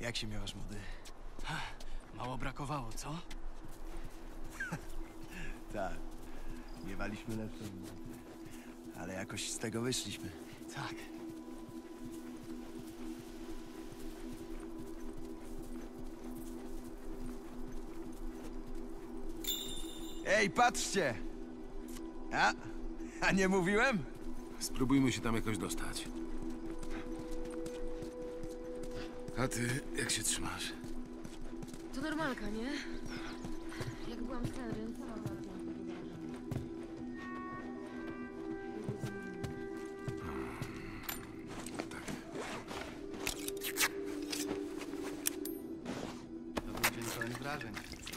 Jak się miewasz, młody? Mało brakowało, co? Tak. Miewaliśmy lepsze. Ale jakoś z tego wyszliśmy. Tak. Ej, patrzcie! A? A nie mówiłem? Spróbujmy się tam jakoś dostać. A ty, jak się trzymasz? To normalka, nie? Jak byłam z Henrym, sama to był dzień pełen wrażeń,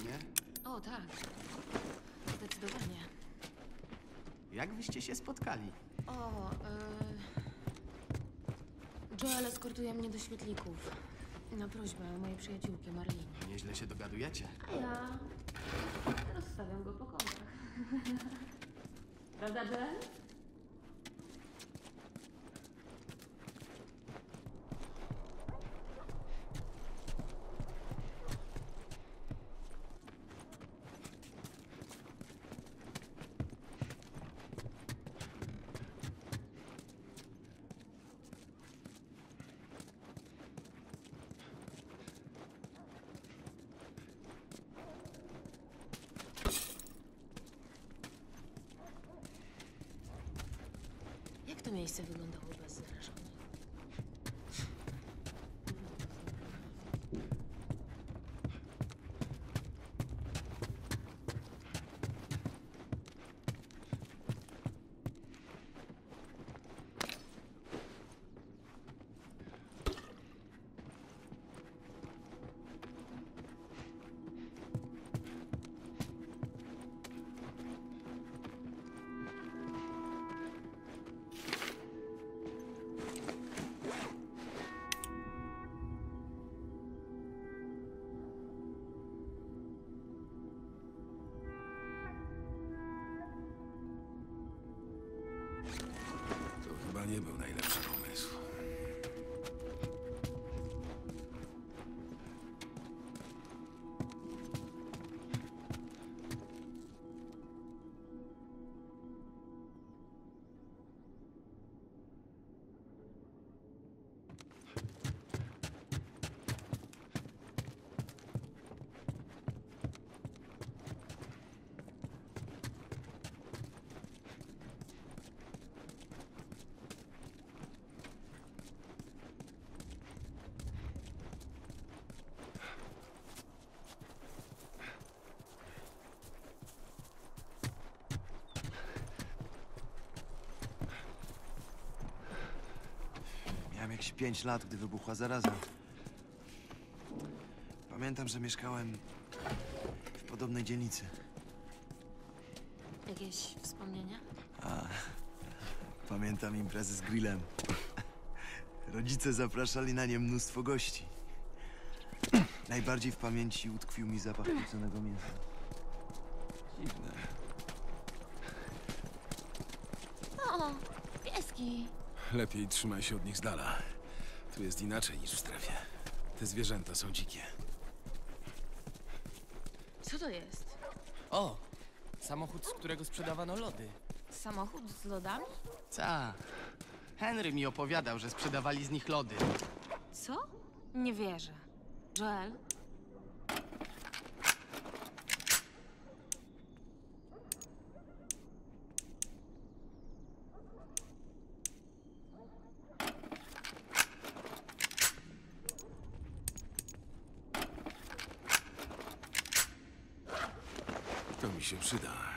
nie? O, tak. Zdecydowanie. Jak wyście się spotkali? O, yy... Joel eskortuje mnie do świetlików. Na prośbę mojej przyjaciółki Marlene. Nieźle się dogadujecie. A ja rozstawiam go po kątach. Prawda, Joel? Nie był jakieś 5 lat, gdy wybuchła zaraza. Pamiętam, że mieszkałem w podobnej dzielnicy. Jakieś wspomnienia? Pamiętam imprezy z grillem. Rodzice zapraszali na nie mnóstwo gości. Najbardziej w pamięci utkwił mi zapach pieczonego mięsa. Dziwne. O, pieski! Lepiej trzymaj się od nich z dala. Tu jest inaczej niż w strefie. Te zwierzęta są dzikie. Co to jest? O! Samochód, z którego sprzedawano lody. Samochód z lodami? Ta. Henry mi opowiadał, że sprzedawali z nich lody. Co? Nie wierzę. Joel? To mi się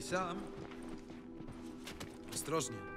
Hej, Sam. Ostrożnie.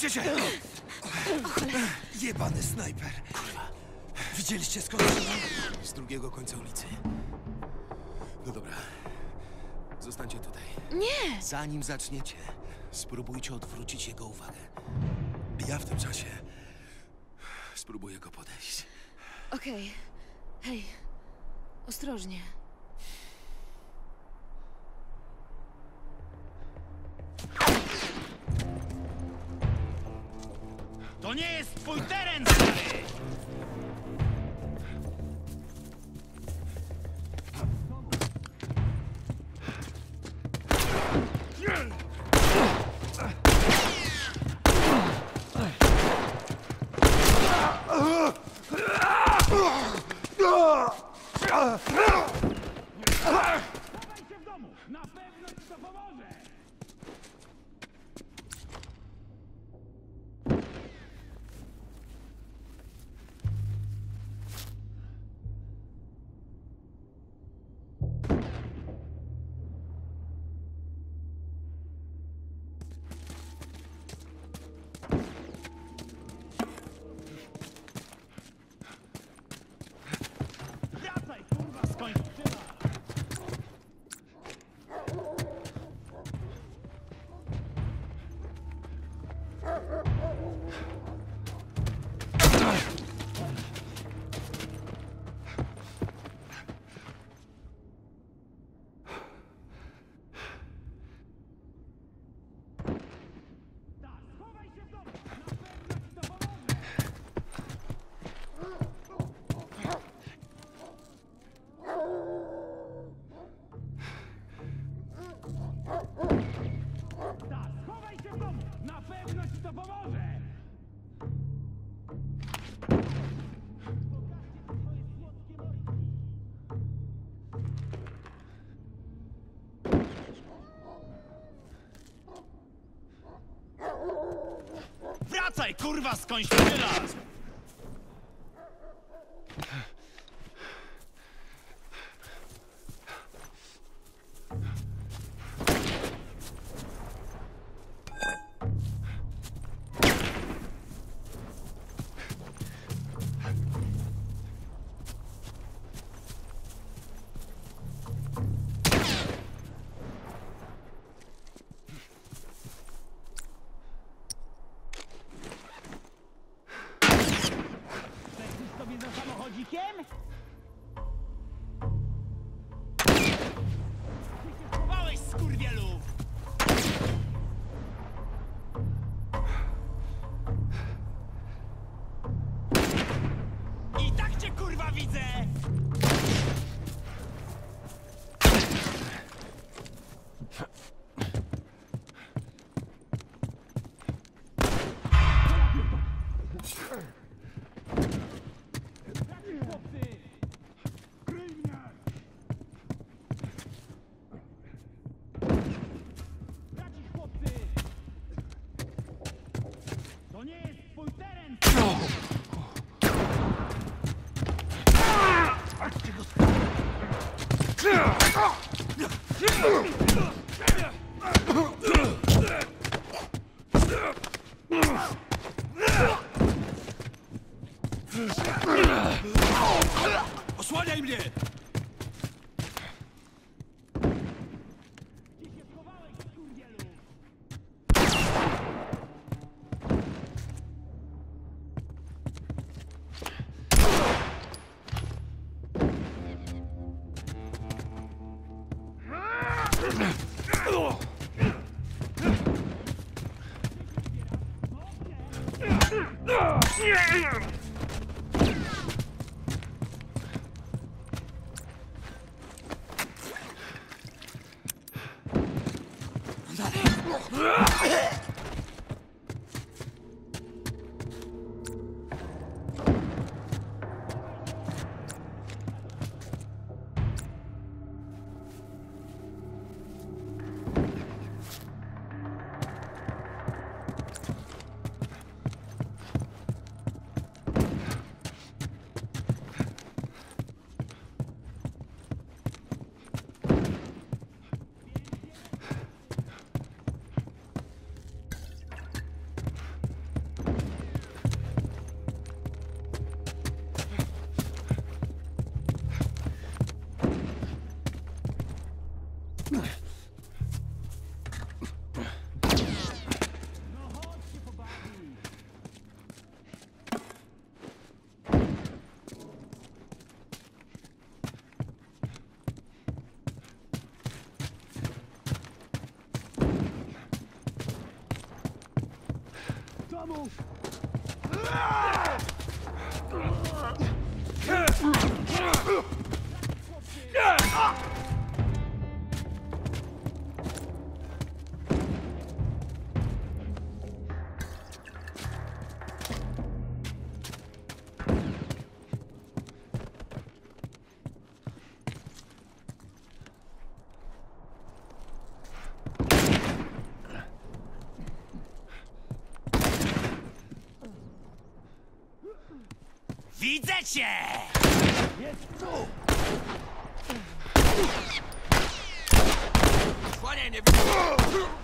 Strzelcie się! Jebany snajper. Kurwa. Widzieliście skąd strzelał? Z drugiego końca ulicy. No dobra. Zostańcie tutaj. Nie! Zanim zaczniecie, spróbujcie odwrócić jego uwagę. Ja w tym czasie spróbuję go podejść. Okej. Hej. Ostrożnie. Kurwa, skądś wylazł! Cię! Jest tu! Osłaniaj mnie! widzę!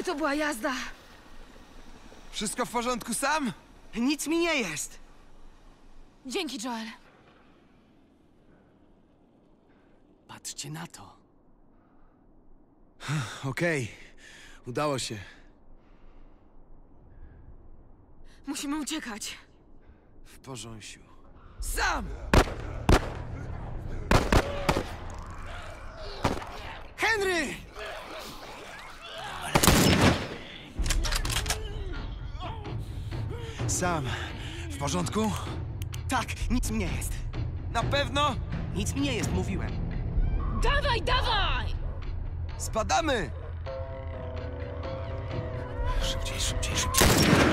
Ale to była jazda! Wszystko w porządku sam? Nic mi nie jest. Dzięki, Joel. Patrzcie na to. Okej. Udało się. Musimy uciekać. W porządku. Sam! Henry! Sam. W porządku? Tak, nic mi nie jest. Na pewno? Nic mi nie jest, mówiłem. Dawaj, dawaj! Spadamy! Szybciej, szybciej, szybciej.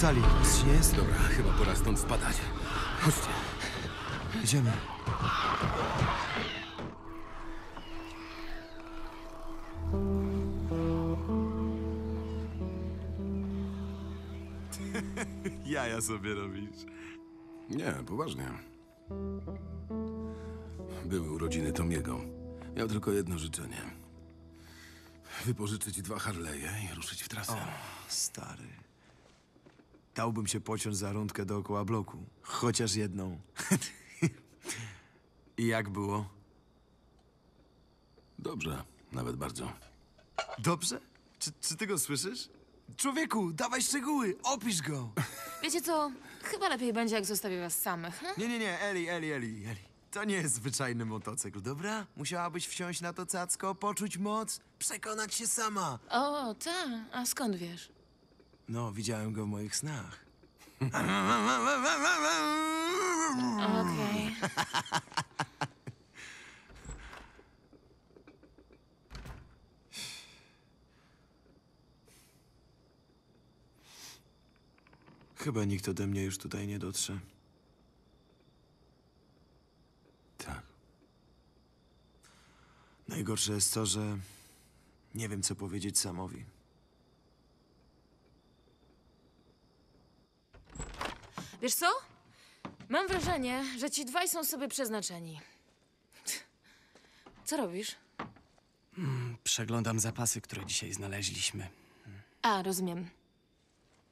Cali. Nic nie jest? Dobra, chyba pora stąd spadać. Chodźcie. Idziemy. Jaja sobie robisz. Nie, poważnie. Były urodziny Tomiego. Miał tylko jedno życzenie. Wypożyczyć dwa Harley'e i ruszyć w trasę. Stary. Dałbym się pociąć za rundkę dookoła bloku. Chociaż jedną. I jak było? Dobrze, nawet bardzo. Dobrze? Czy, czy ty go słyszysz? Człowieku, dawaj szczegóły, opisz go! Wiecie co? Chyba lepiej będzie, jak zostawię was samych. Hm? Nie, nie, nie, Eli, Eli, Eli, Eli. To nie jest zwyczajny motocykl, dobra? Musiałabyś wsiąść na to cacko, poczuć moc, przekonać się sama. O, tak. A skąd wiesz? No, widziałem go w moich snach. Okej. Chyba nikt ode mnie już tutaj nie dotrze. Tak. Najgorsze jest to, że nie wiem, co powiedzieć Samowi. Wiesz co? Mam wrażenie, że ci dwaj są sobie przeznaczeni. Co robisz? Przeglądam zapasy, które dzisiaj znaleźliśmy. A, rozumiem.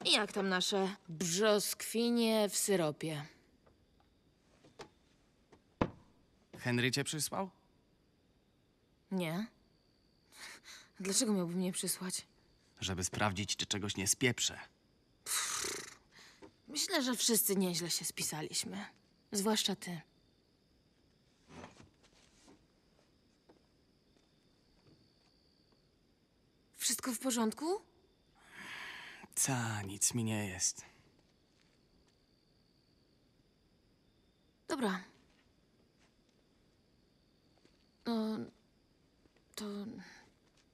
I jak tam nasze brzoskwinie w syropie? Henry cię przysłał? Nie. Dlaczego miałby mnie przysłać? Żeby sprawdzić, czy czegoś nie spieprzę. Myślę, że wszyscy nieźle się spisaliśmy. Zwłaszcza ty. Wszystko w porządku? Ta, nic mi nie jest. Dobra. No, to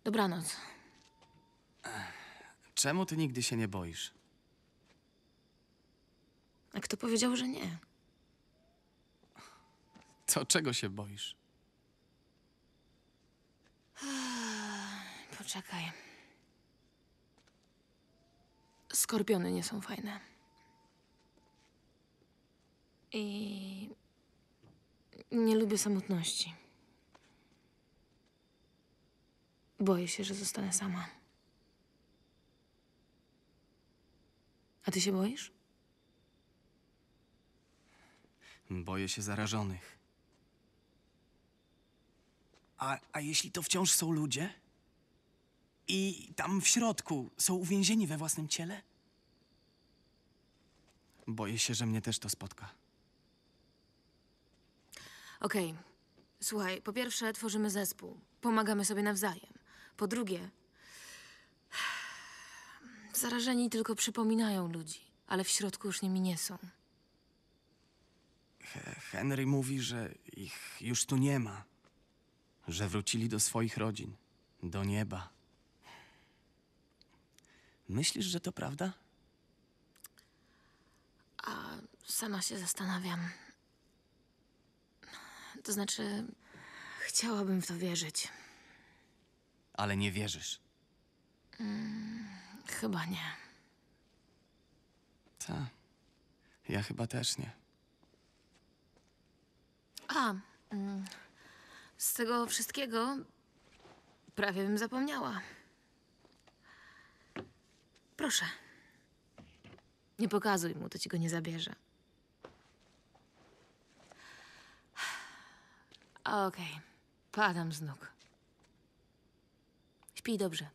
dobranoc. Czemu ty nigdy się nie boisz? A kto powiedział, że nie? To czego się boisz? Poczekaj. Skorpiony nie są fajne. I nie lubię samotności. Boję się, że zostanę sama. A ty się boisz? Boję się zarażonych. A, a jeśli to wciąż są ludzie? I tam w środku są uwięzieni we własnym ciele? Boję się, że mnie też to spotka. Okej. Słuchaj, po pierwsze tworzymy zespół. Pomagamy sobie nawzajem. Po drugie, zarażeni tylko przypominają ludzi, ale w środku już nimi nie są. Henry mówi, że ich już tu nie ma. Że wrócili do swoich rodzin, do nieba. Myślisz, że to prawda? Sama się zastanawiam. To znaczy, chciałabym w to wierzyć. Ale nie wierzysz. Chyba nie. Ta. Ja chyba też nie. Z tego wszystkiego prawie bym zapomniała. Proszę. Nie pokazuj mu, to ci go nie zabierze. Okej, padam z nóg. Śpij dobrze.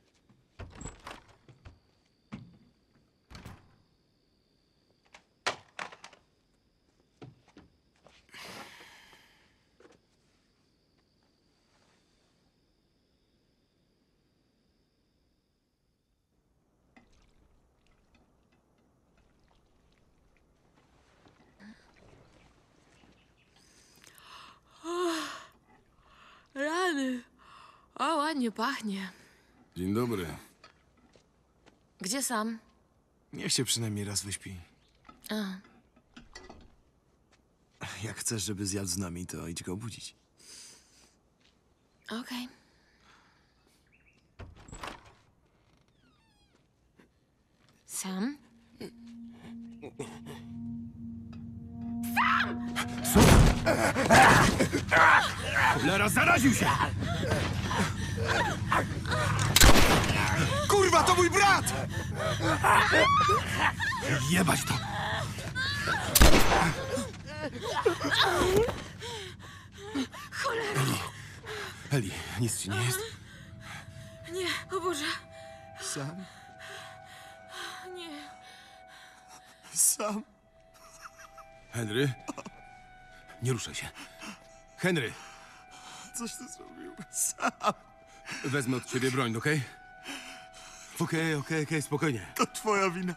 Pachnie. Dzień dobry. Gdzie sam? Niech się przynajmniej raz wyśpi. A, Jak chcesz, żeby zjadł z nami, to idź go obudzić. okej. Sam? Sam! Cholera, zaraził się! Kurwa, to mój brat! Jebać to! Eli, Eli, nic ci nie jest? Nie, o Boże, Sam, nie. sam. Henry? Nie ruszaj się. Henry, Coś ty zrobił. Sam. Wezmę od ciebie broń, okej? Okej, okej, okej, spokojnie. To twoja wina.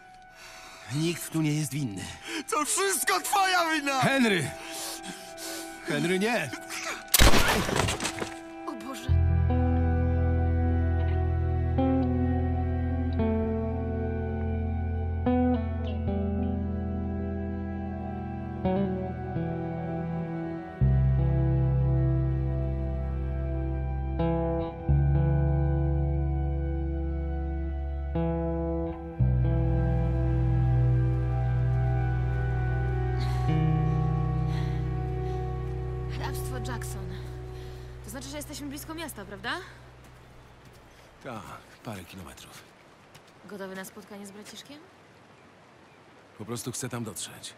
Nikt tu nie jest winny. To wszystko twoja wina! Henry! Henry, nie! Braciszkiem? Po prostu chcę tam dotrzeć.